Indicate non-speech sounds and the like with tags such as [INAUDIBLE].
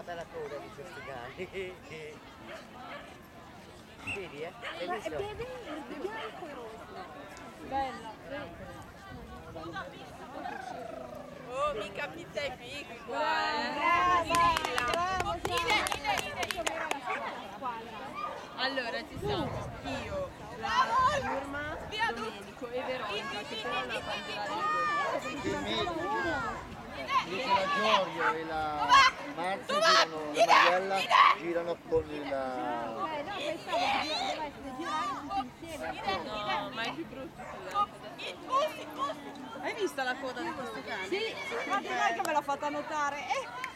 fatta la coda di questi cani. [LAUGHS] Vedi, eh? Hai Ma è verde, bianco e rosso. Bella. Oh, mica pizza e fichi qua, eh. Brava, Allora, ci siamo. Io, la Irma, Domenico e Veronica, che però la mangerai La Giorgio e la Marzia girano, la Mariella girano con il... Eh, no, pensavo che doveva essere girare tutti insieme. No, ma è più brutto Hai visto la coda di questo cane? Sì, guarda dai che me l'ha fatta notare. Eh.